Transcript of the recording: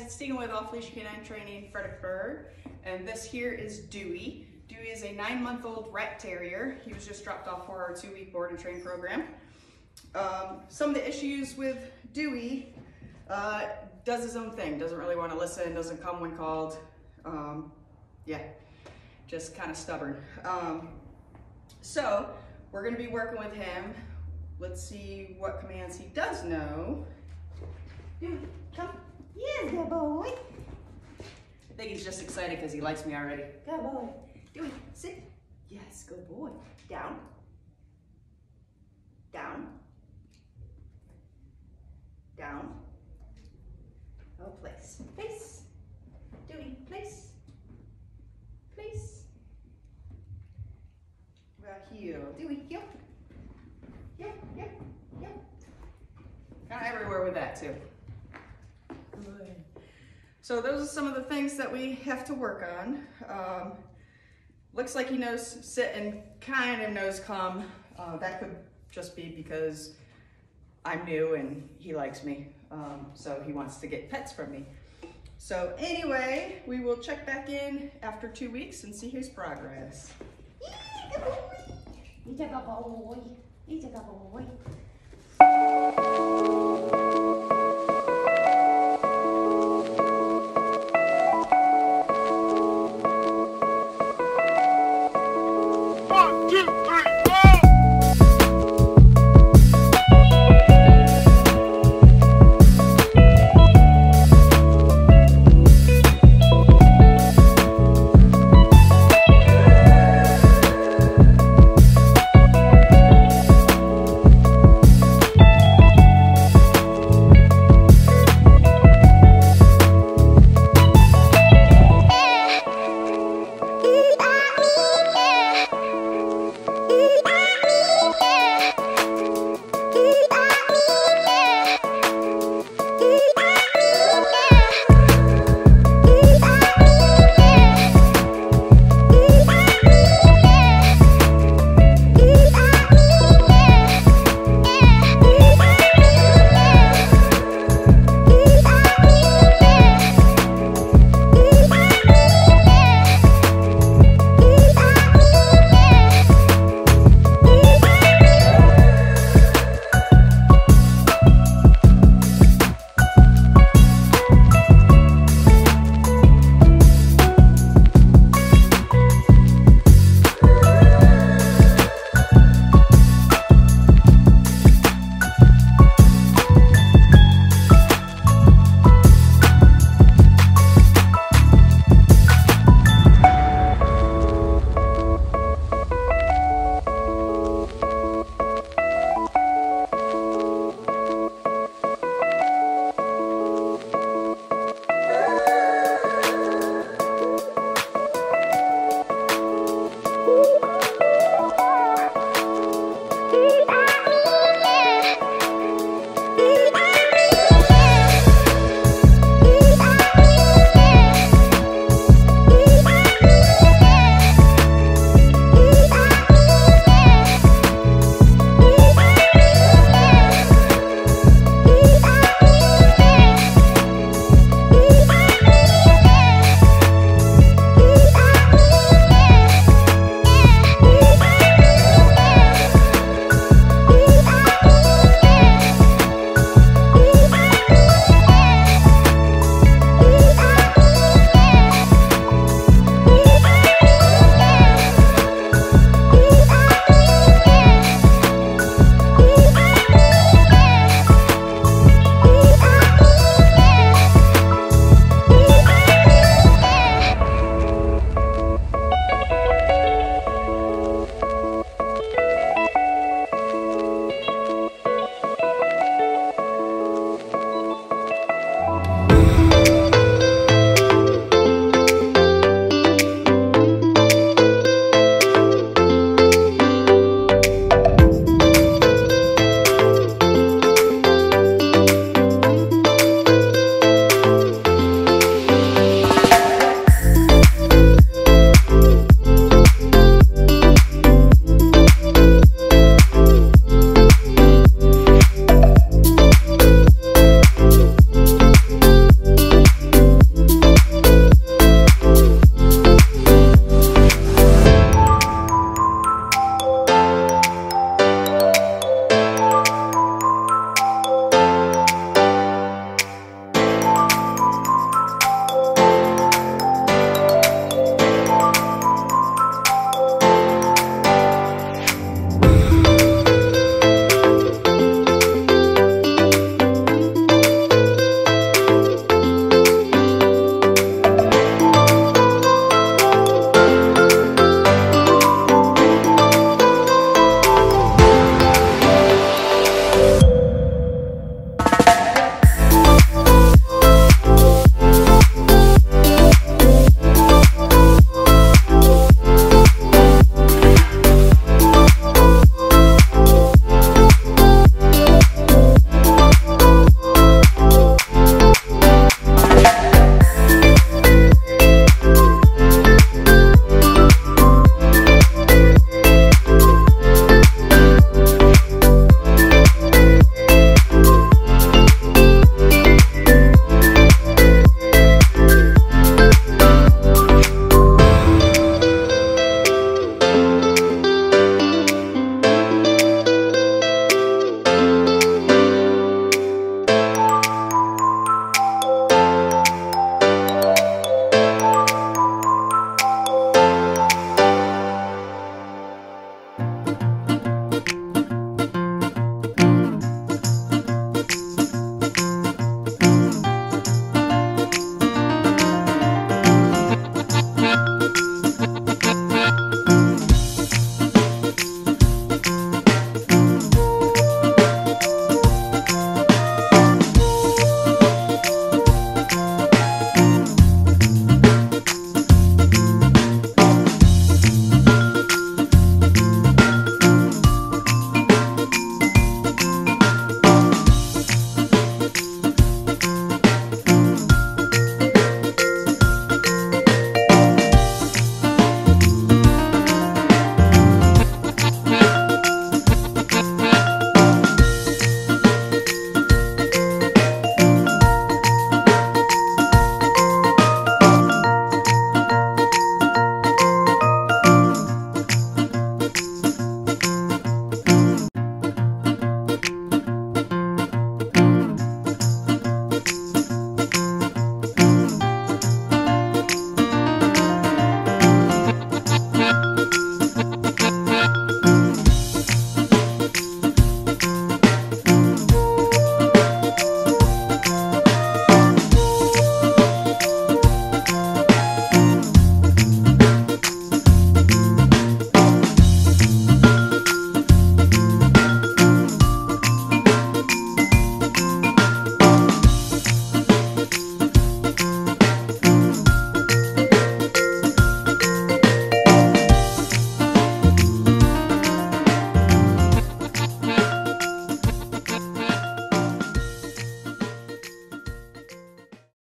it's Tegan with Off Leash Canine Training Fredericksburg, and this here is Dewey. Dewey is a nine month old rat terrier. He was just dropped off for our two week board and train program. Um, some of the issues with Dewey uh, does his own thing, doesn't really want to listen, doesn't come when called. Um, yeah, just kind of stubborn. Um, so we're going to be working with him. Let's see what commands he does know. Dewey, come. Yes, good boy. I think he's just excited because he likes me already. Good boy. Dewey, sit. Yes, good boy. Down. Down. Down. Oh, place. Place. Dewey, place. Place. Well, here. Dewey, heel. Heel, heel, heel. Kind of everywhere with that, too. Good. So those are some of the things that we have to work on. Um, looks like he knows sit and kind of knows come. Uh, that could just be because I'm new and he likes me. Um, so he wants to get pets from me. So anyway, we will check back in after two weeks and see his progress. Yeah, good boy. He's a good boy. He's a good boy.